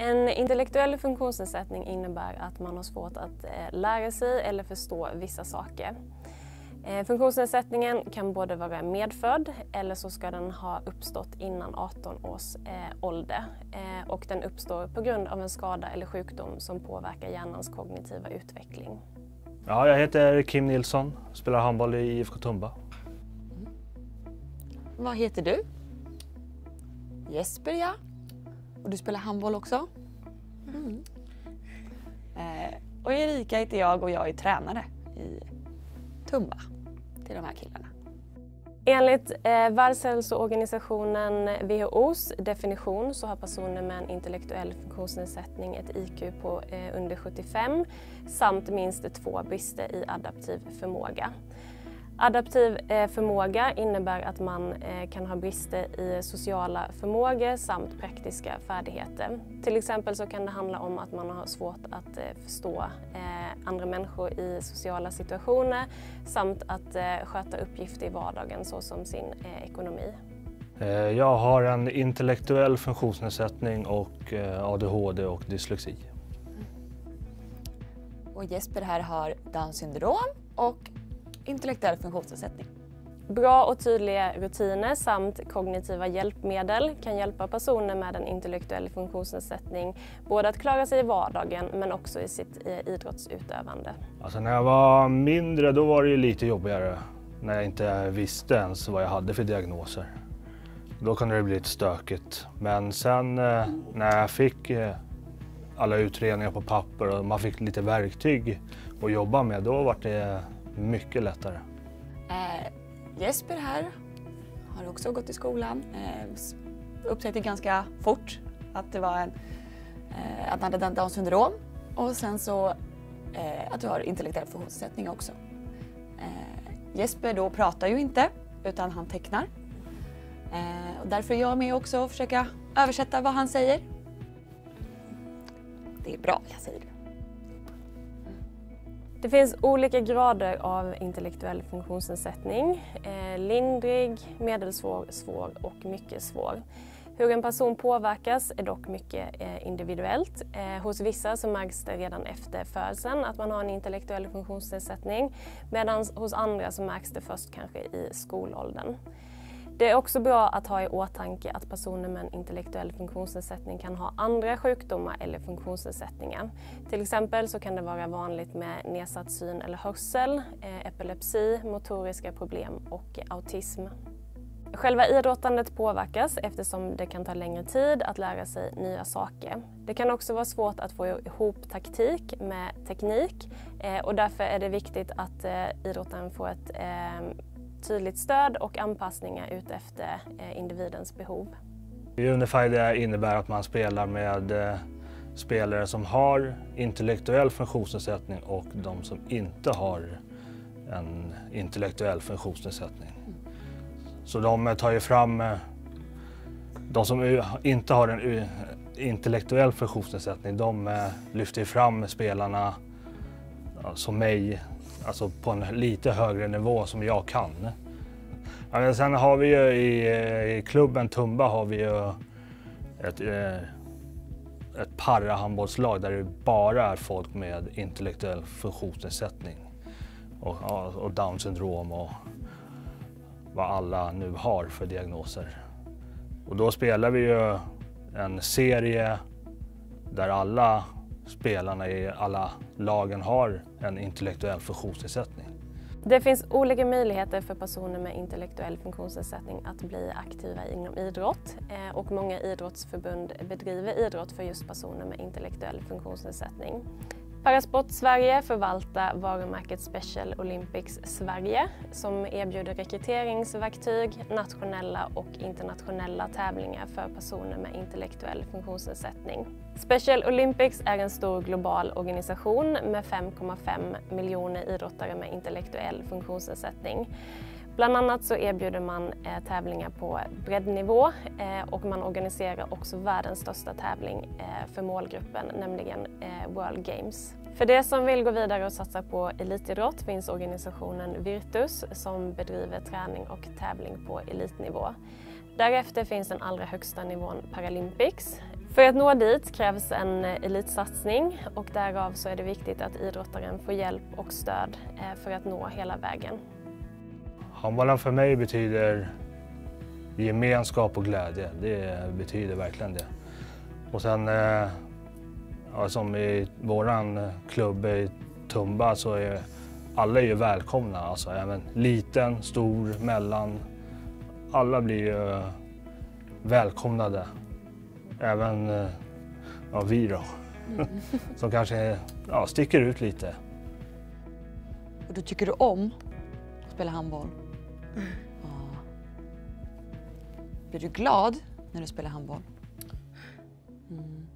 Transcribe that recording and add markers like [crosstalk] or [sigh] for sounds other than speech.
En intellektuell funktionsnedsättning innebär att man har svårt att eh, lära sig eller förstå vissa saker. Eh, funktionsnedsättningen kan både vara medfödd eller så ska den ha uppstått innan 18 års eh, ålder och den uppstår på grund av en skada eller sjukdom som påverkar hjärnans kognitiva utveckling. Ja, jag heter Kim Nilsson, spelar handboll i IFK Tumba. Vad heter du? Jesper ja. Och du spelar handboll också? Mm. Eh, och Erika heter jag och jag är tränare i Tumba till de här killarna. Enligt eh, Världshälsoorganisationen WHOs definition så har personer med en intellektuell funktionsnedsättning ett IQ på eh, under 75 samt minst två brister i adaptiv förmåga. Adaptiv eh, förmåga innebär att man eh, kan ha brister i sociala förmågor samt praktiska färdigheter. Till exempel så kan det handla om att man har svårt att eh, förstå andra människor i sociala situationer samt att sköta uppgifter i vardagen såsom sin ekonomi. Jag har en intellektuell funktionsnedsättning och ADHD och dyslexi. Och Jesper här har Downs syndrom och intellektuell funktionsnedsättning. Bra och tydliga rutiner samt kognitiva hjälpmedel kan hjälpa personer med en intellektuell funktionsnedsättning både att klara sig i vardagen men också i sitt eh, idrottsutövande. Alltså när jag var mindre då var det lite jobbigare när jag inte visste ens vad jag hade för diagnoser. Då kunde det bli lite stökigt. Men sen eh, när jag fick eh, alla utredningar på papper och man fick lite verktyg att jobba med, då var det mycket lättare. Eh, Jesper här har också gått i skolan. Eh, upptäckte ganska fort att det var en, eh, att han hade Downs syndrom och sen så eh, att du har intellektuell funktionsnedsättning också. Eh, Jesper då pratar ju inte utan han tecknar. Eh, och därför är jag med också och försöka översätta vad han säger. Det är bra, jag säger det. Det finns olika grader av intellektuell funktionsnedsättning. Eh, lindrig, medelsvår, svår och mycket svår. Hur en person påverkas är dock mycket eh, individuellt. Eh, hos vissa så märks det redan efter födseln att man har en intellektuell funktionsnedsättning medan hos andra så märks det först kanske i skolåldern. Det är också bra att ha i åtanke att personer med en intellektuell funktionsnedsättning kan ha andra sjukdomar eller funktionsnedsättningar. Till exempel så kan det vara vanligt med nedsatt syn eller hörsel, eh, epilepsi, motoriska problem och autism. Själva idrottandet påverkas eftersom det kan ta längre tid att lära sig nya saker. Det kan också vara svårt att få ihop taktik med teknik eh, och därför är det viktigt att eh, idrottaren idrotten får ett tydligt stöd och anpassningar utefter eh, individens behov. Unify det innebär att man spelar med eh, spelare som har intellektuell funktionsnedsättning och de som inte har en intellektuell funktionsnedsättning. Så de eh, tar ju fram de som inte har en intellektuell funktionsnedsättning, de lyfter fram spelarna som mig alltså på en lite högre nivå som jag kan. Ja, sen har vi ju i, eh, i klubben Tumba har vi ju ett, eh, ett parahandbollslag där det bara är folk med intellektuell funktionsnedsättning och, och down syndrom och vad alla nu har för diagnoser. Och då spelar vi ju en serie där alla spelarna i alla lagen har en intellektuell funktionsnedsättning. Det finns olika möjligheter för personer med intellektuell funktionsnedsättning att bli aktiva inom idrott eh, och många idrottsförbund bedriver idrott för just personer med intellektuell funktionsnedsättning. Parasport Sverige förvaltar varumärket Special Olympics Sverige som erbjuder rekryteringsverktyg, nationella och internationella tävlingar för personer med intellektuell funktionsnedsättning. Special Olympics är en stor global organisation med 5,5 miljoner idrottare med intellektuell funktionsnedsättning. Bland annat så erbjuder man eh, tävlingar på breddnivå eh, och man organiserar också världens största tävling eh, för målgruppen, nämligen eh, World Games. För de som vill gå vidare och satsa på elitidrott finns organisationen Virtus som bedriver träning och tävling på elitnivå. Därefter finns den allra högsta nivån Paralympics För att nå dit krävs en eh, elitsatsning och därav så är det viktigt att idrottaren får hjälp och stöd eh, för att nå hela vägen. Handbollen för mig betyder gemenskap och glädje. Det betyder verkligen det. Och sen eh, ja, som i våran klubb i Tumba så är alla är ju välkomna. Alltså, även liten, stor, mellan. Alla blir ju välkomnade. Även eh, ja, vi då. Mm. [laughs] Som kanske ja, sticker ut lite. Och då tycker du om att spela handboll? Mm. Ja. Blir du glad när du spelar handboll? Mm.